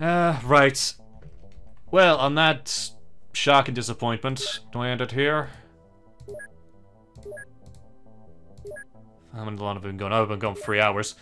Uh, right. Well, on that shock and disappointment, do I end it here? How long have been going? I've been going three hours.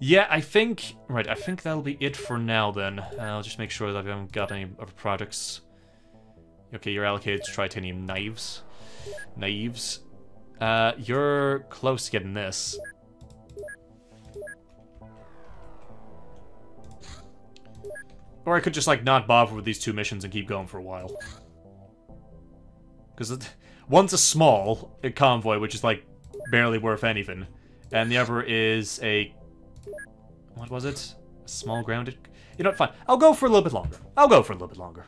Yeah, I think... Right, I think that'll be it for now, then. Uh, I'll just make sure that I haven't got any other projects. Okay, you're allocated to knives. Knives. Uh, you're close to getting this. Or I could just, like, not bother with these two missions and keep going for a while. Because one's a small a convoy, which is, like, barely worth anything. And the other is a... What was it? A small grounded... You know what, fine. I'll go for a little bit longer. I'll go for a little bit longer.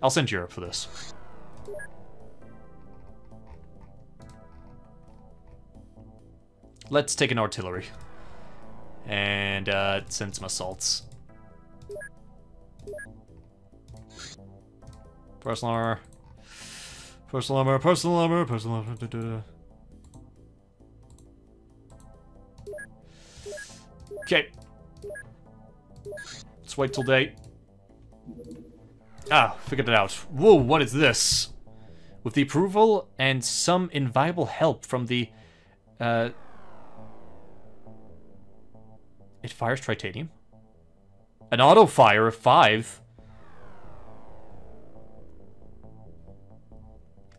I'll send Europe for this. Let's take an artillery. And uh, send some assaults. Personal armor. Personal armor, personal armor, personal armor. Da, da. Okay. Let's wait till day. Ah, figured it out. Whoa, what is this? With the approval and some inviolable help from the... Uh, it fires tritanium? An auto fire of 5?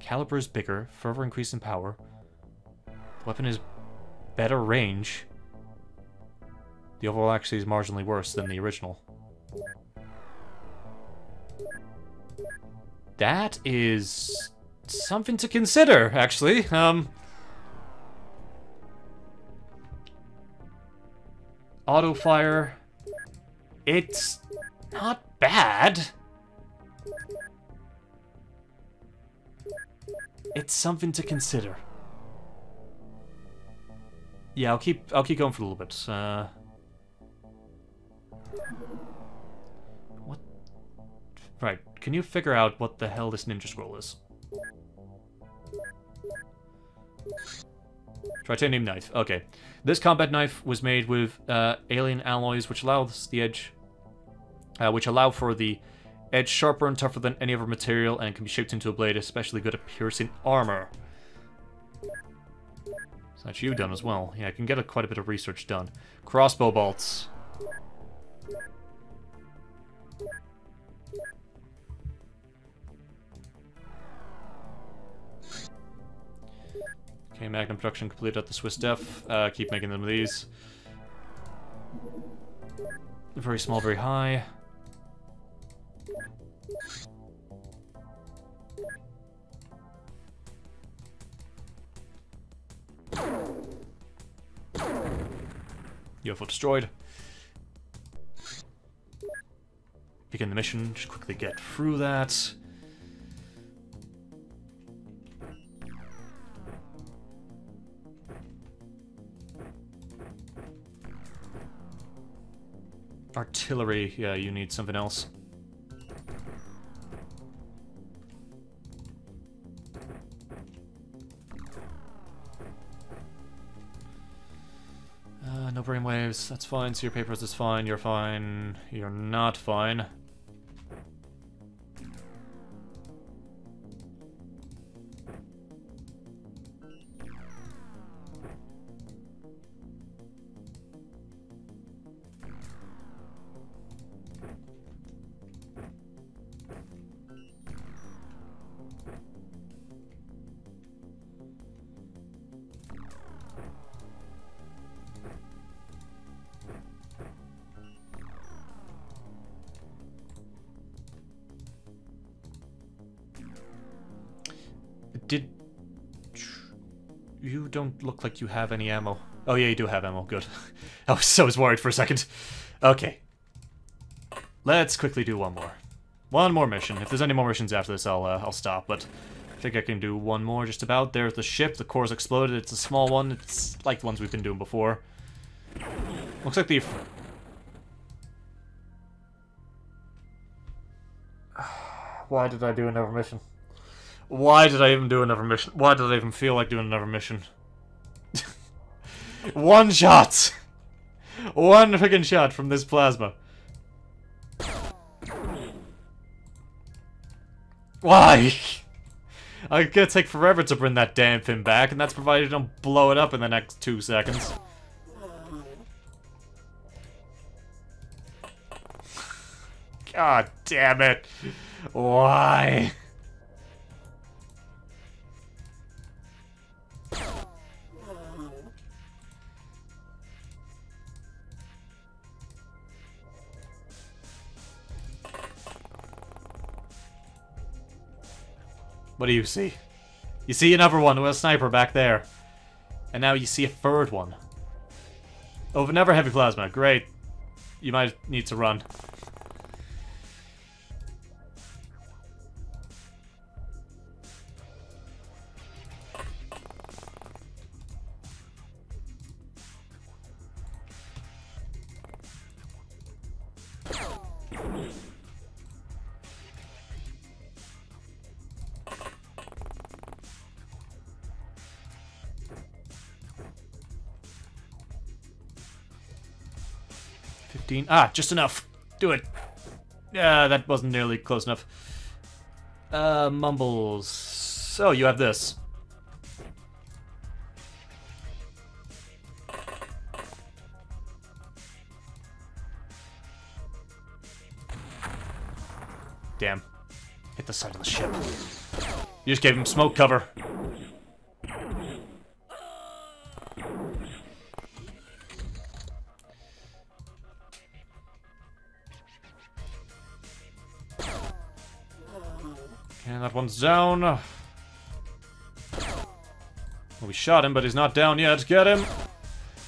Caliber is bigger, further increase in power. Weapon is better range. The overall actually is marginally worse than the original. That is something to consider, actually. Um, auto fire. It's not bad. It's something to consider. Yeah, I'll keep I'll keep going for a little bit. Uh, what? Right. Can you figure out what the hell this ninja scroll is? Tritanium knife. Okay. This combat knife was made with uh, alien alloys, which allows the edge, uh, which allow for the edge sharper and tougher than any other material, and can be shaped into a blade, especially good at piercing armor. So that's you done as well. Yeah, I can get a, quite a bit of research done. Crossbow bolts. Okay, Magnum production completed at the Swiss Def. Uh, keep making them these. Very small, very high. UFO destroyed. Begin the mission, just quickly get through that. Artillery, yeah, you need something else. No brainwaves, that's fine. So your papers is fine, you're fine, you're not fine. You don't look like you have any ammo. Oh yeah, you do have ammo, good. I was so worried for a second. Okay. Let's quickly do one more. One more mission. If there's any more missions after this, I'll, uh, I'll stop, but... I think I can do one more just about. There's the ship, the core's exploded, it's a small one, it's like the ones we've been doing before. Looks like the... Why did I do another mission? Why did I even do another mission? Why did I even feel like doing another mission? One shot! One freaking shot from this plasma. Why? I'm gonna take forever to bring that damn thing back, and that's provided you don't blow it up in the next two seconds. God damn it. Why? What do you see? You see another one with a sniper back there. And now you see a third one. Oh, never heavy plasma. Great. You might need to run. Ah, just enough. Do it. Yeah, that wasn't nearly close enough. Uh, Mumbles. So, you have this. Damn. Hit the side of the ship. You just gave him smoke cover. One's down. Well, we shot him, but he's not down yet. Get him!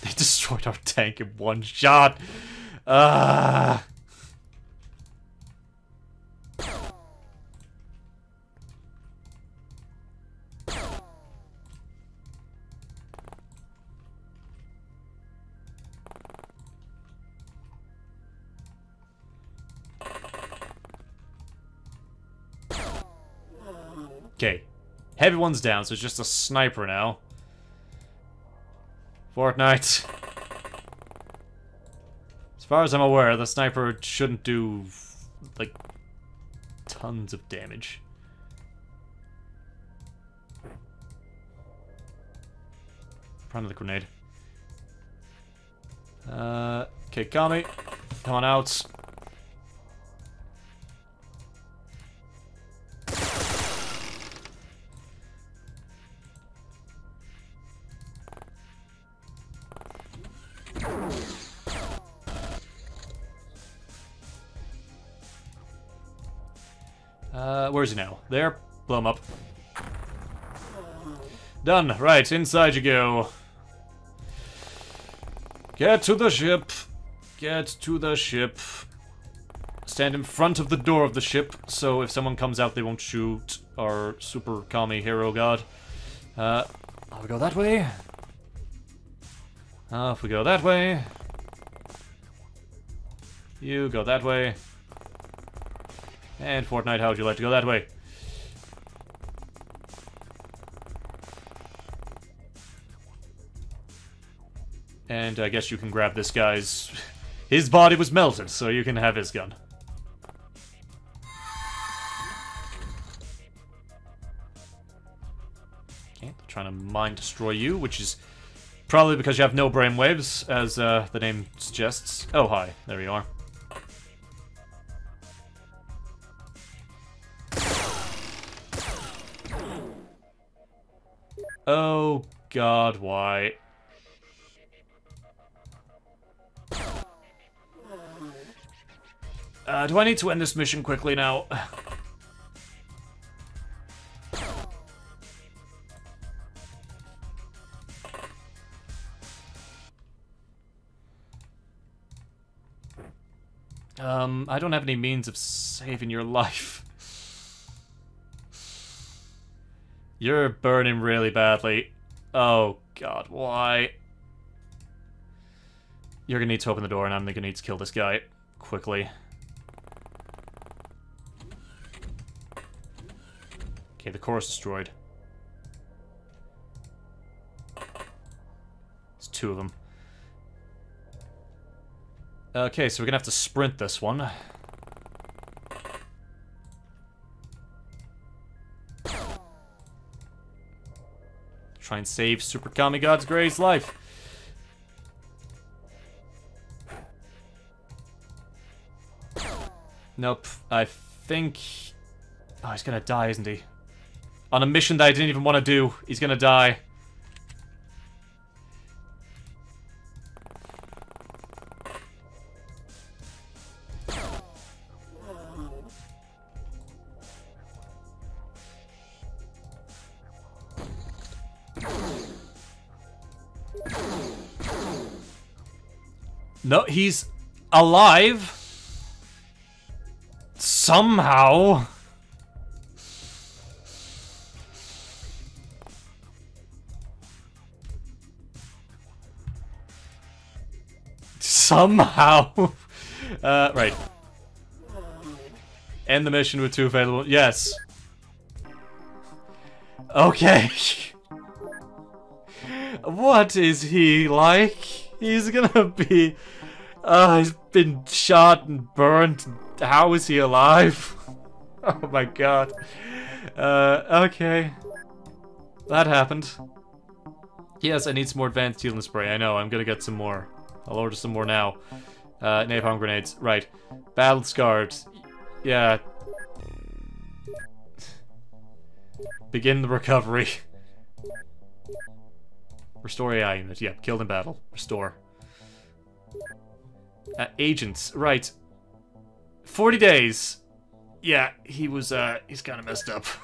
They destroyed our tank in one shot. Ah. Okay. Everyone's down, so it's just a sniper now. Fortnite. As far as I'm aware, the sniper shouldn't do, like, tons of damage. Prime the grenade. Uh, okay, Kami. Come on out. Where is he now? There. Blow him up. Done. Right, inside you go. Get to the ship. Get to the ship. Stand in front of the door of the ship, so if someone comes out, they won't shoot our super kami hero god. Uh, I'll go that way. Uh, if we go that way. You go that way. And Fortnite, how would you like to go that way? And I guess you can grab this guy's... His body was melted, so you can have his gun. Okay, trying to mind destroy you, which is probably because you have no brainwaves, as uh, the name suggests. Oh, hi. There you are. Oh god, why? Uh, do I need to end this mission quickly now? um, I don't have any means of saving your life. You're burning really badly. Oh, God, why? You're gonna need to open the door, and I'm gonna need to kill this guy quickly. Okay, the core is destroyed. It's two of them. Okay, so we're gonna have to sprint this one. Try and save Super Kami God's Gray's life. Nope. I think... Oh, he's gonna die, isn't he? On a mission that I didn't even want to do, he's gonna die. No, he's alive. Somehow. Somehow. uh, right. End the mission with two available. Yes. Okay. what is he like? He's gonna be... Uh, he's been shot and burnt. How is he alive? oh my god. Uh, okay. That happened. Yes, I need some more advanced healing spray. I know, I'm gonna get some more. I'll order some more now. Uh, napalm grenades. Right. Battle scarred. Yeah. Begin the recovery. Restore AI unit. Yep, yeah, killed in battle. Restore. Uh, agents. Right. 40 days. Yeah, he was, uh, he's kind of messed up.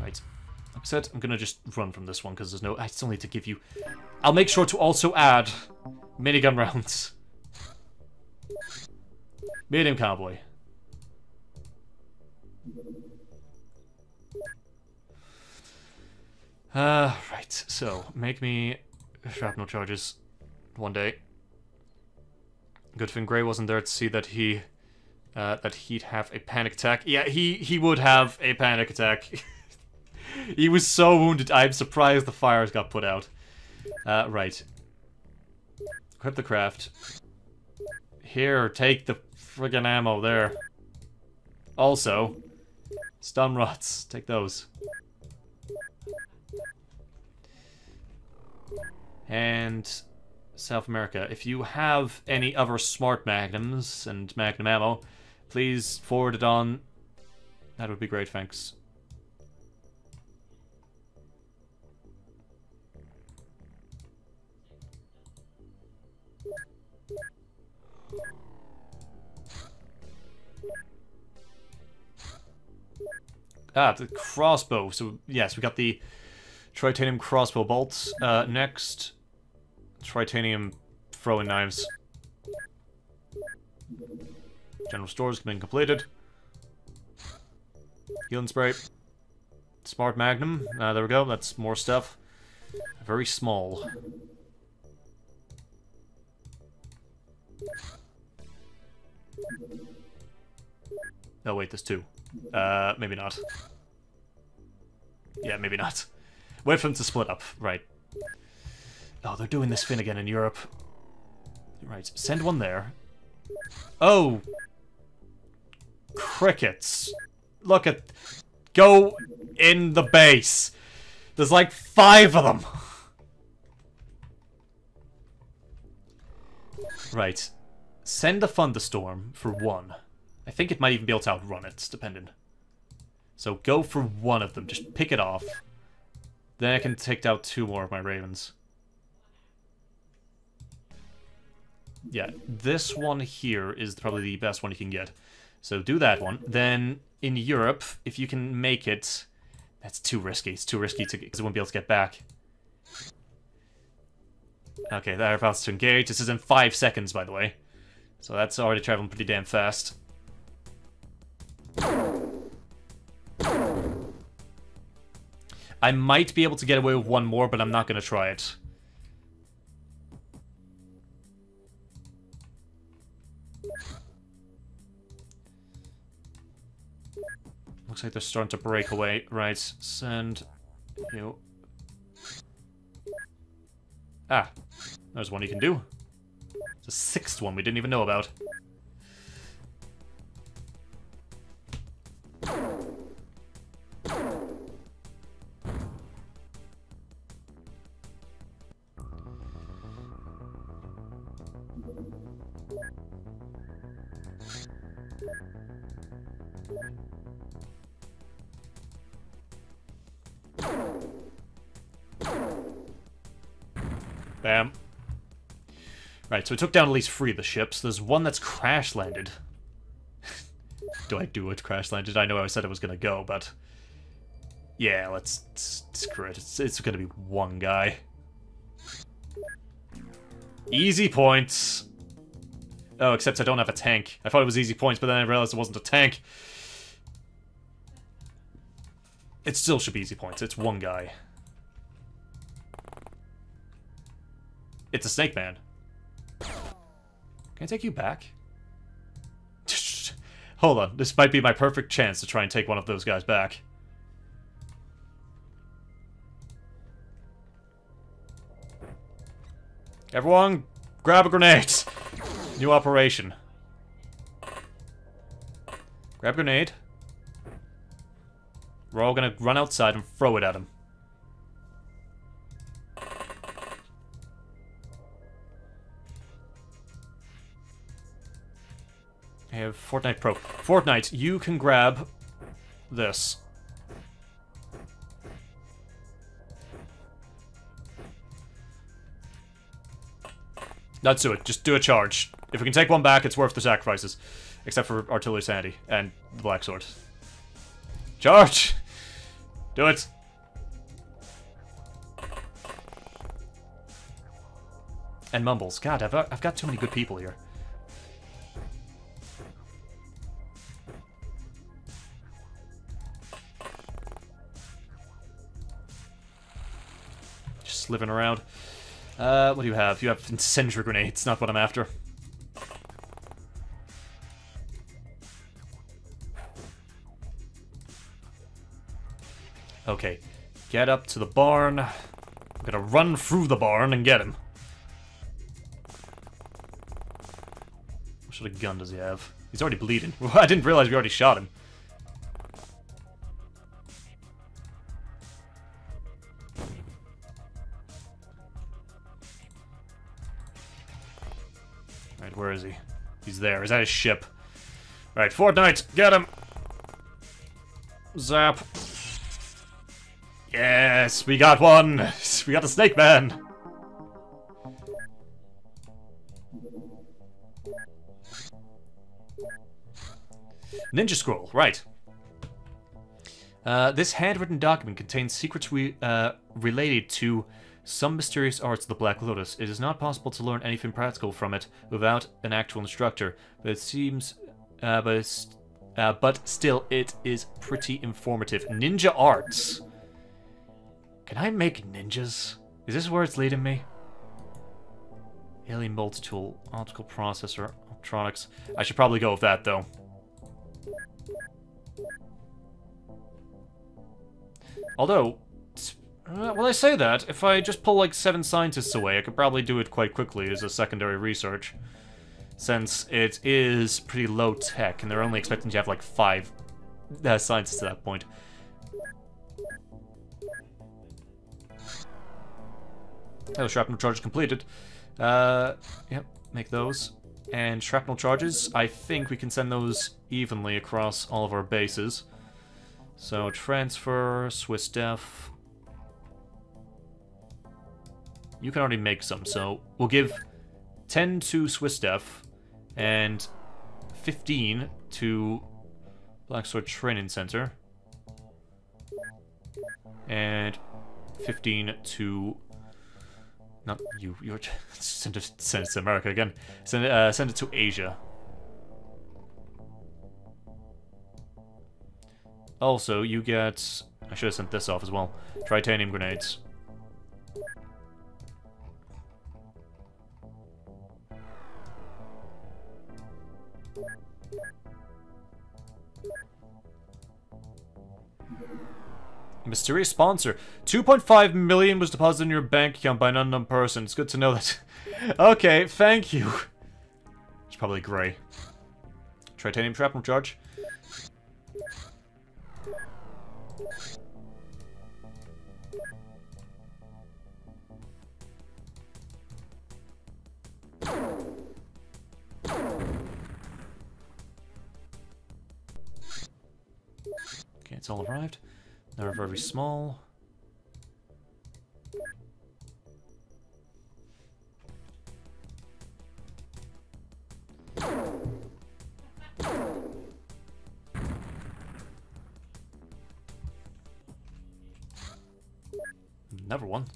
right. Said, I'm gonna just run from this one because there's no... I still need to give you... I'll make sure to also add minigun rounds. Medium cowboy. Uh, right, so, make me shrapnel charges one day. Good thing Gray wasn't there to see that he, uh, that he'd have a panic attack. Yeah, he, he would have a panic attack. he was so wounded, I'm surprised the fires got put out. Uh, right. Equip the craft. Here, take the friggin' ammo there. Also, stun rods. Take those. And South America, if you have any other smart magnums and magnum ammo, please forward it on. That would be great, thanks. Ah, the crossbow. So, yes, we got the tritanium crossbow bolts. Uh, next, tritanium throwing knives. General stores been completed. Healing spray. Smart magnum. Uh, there we go. That's more stuff. Very small. Oh wait, there's two. Uh, maybe not. Yeah, maybe not. Wait for them to split up. Right. Oh, they're doing this thing again in Europe. Right, send one there. Oh! Crickets. Look at... Go in the base. There's like five of them. Right. Send a thunderstorm for one. I think it might even be able to outrun it, depending. So go for one of them. Just pick it off. Then I can take out two more of my ravens. Yeah, this one here is probably the best one you can get. So do that one. Then in Europe, if you can make it... That's too risky. It's too risky to because it won't be able to get back. Okay, they're about to engage. This is in five seconds, by the way. So that's already traveling pretty damn fast. I might be able to get away with one more, but I'm not going to try it. Looks like they're starting to break away. Right, send you. Ah, there's one you can do. It's sixth one we didn't even know about. Bam. Right, so we took down at least three of the ships. There's one that's crash landed. do I do it crash landed? I know I said it was gonna go, but... Yeah, let's... Screw it. It's, it's gonna be one guy. Easy points. Oh, except I don't have a tank. I thought it was easy points, but then I realized it wasn't a tank. It still should be easy points. It's one guy. It's a snake man. Can I take you back? Hold on, this might be my perfect chance to try and take one of those guys back. Everyone, grab a grenade! New operation. Grab grenade. We're all gonna run outside and throw it at him. I have Fortnite Pro. Fortnite, you can grab this. Let's do it. Just do a charge. If we can take one back, it's worth the sacrifices. Except for Artillery Sandy and the Blacksword. Charge! Do it! And Mumbles. God, I've, I've got too many good people here. Just living around. Uh, what do you have? You have incendiary grenades, not what I'm after. Okay, get up to the barn. I'm gonna run through the barn and get him. What sort of gun does he have? He's already bleeding. I didn't realize we already shot him. Right, where is he? He's there. Is that his ship? Alright, Fortnite, get him! Zap. Yes, we got one! We got the Snake Man! Ninja Scroll, right. Uh, this handwritten document contains secrets re uh, related to some mysterious arts of the Black Lotus. It is not possible to learn anything practical from it without an actual instructor, but it seems, uh, but, uh, but still, it is pretty informative. Ninja arts. Can I make ninjas? Is this where it's leading me? Alien multi-tool, optical processor, electronics. I should probably go with that, though. Although, uh, well, I say that. If I just pull like seven scientists away, I could probably do it quite quickly as a secondary research. Since it is pretty low tech, and they're only expecting to have like five uh, scientists at that point. Oh, shrapnel charges completed. Uh, yep, make those. And shrapnel charges, I think we can send those evenly across all of our bases. So transfer, Swiss def, you can already make some, so we'll give 10 to Swiss Def and 15 to Blacksword Training Center. And 15 to... Not you, you're... Send it, send it to America again. Send it, uh, send it to Asia. Also, you get... I should have sent this off as well. Tritanium grenades. mysterious sponsor. 2.5 million was deposited in your bank account by an unknown person. It's good to know that. okay, thank you. It's probably gray. Tritanium shrapnel charge. Okay, it's all arrived. They're very small. Never won.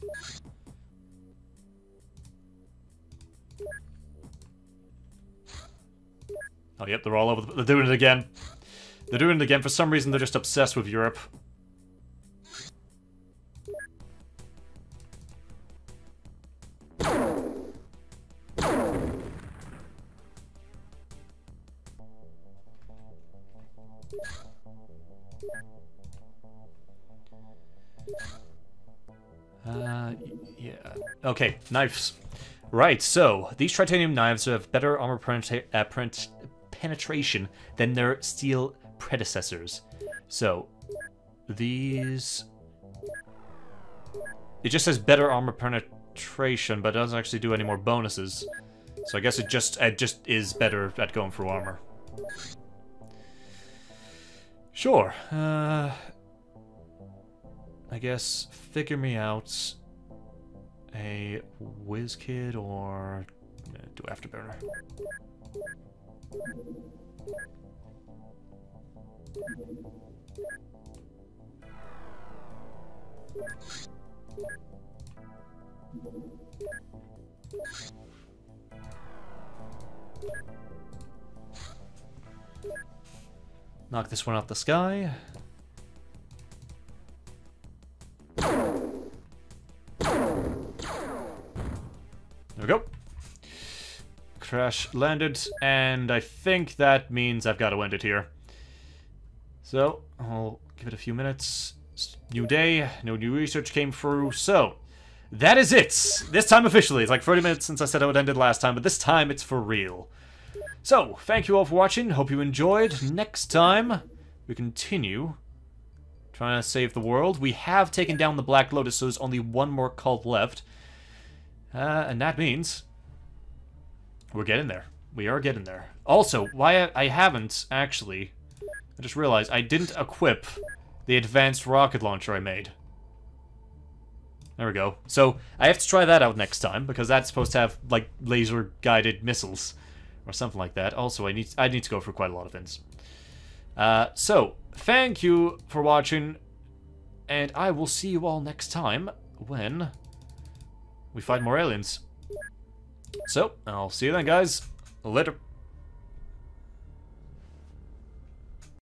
Oh, yep, they're all over the... They're doing it again. They're doing it again. For some reason, they're just obsessed with Europe. Uh, yeah. Okay, knives. Right, so, these tritanium knives have better armor penetra uh, penetration than their steel predecessors. So, these... It just says better armor penetration, but it doesn't actually do any more bonuses. So I guess it just it just is better at going for armor. Sure. Uh, I guess figure me out a whiz kid or do afterburner. Knock this one out the sky. Crash landed, and I think that means I've got to end it here. So, I'll give it a few minutes. New day, no new research came through, so... That is it! This time officially. It's like 30 minutes since I said I would end it last time, but this time it's for real. So, thank you all for watching. Hope you enjoyed. Next time, we continue trying to save the world. We have taken down the Black Lotus, so there's only one more cult left. Uh, and that means we're getting there. We are getting there. Also, why I haven't, actually, I just realized I didn't equip the advanced rocket launcher I made. There we go. So, I have to try that out next time, because that's supposed to have, like, laser-guided missiles. Or something like that. Also, I need I need to go for quite a lot of things. Uh, so, thank you for watching, and I will see you all next time when we fight more aliens. So, I'll see you then, guys. Later.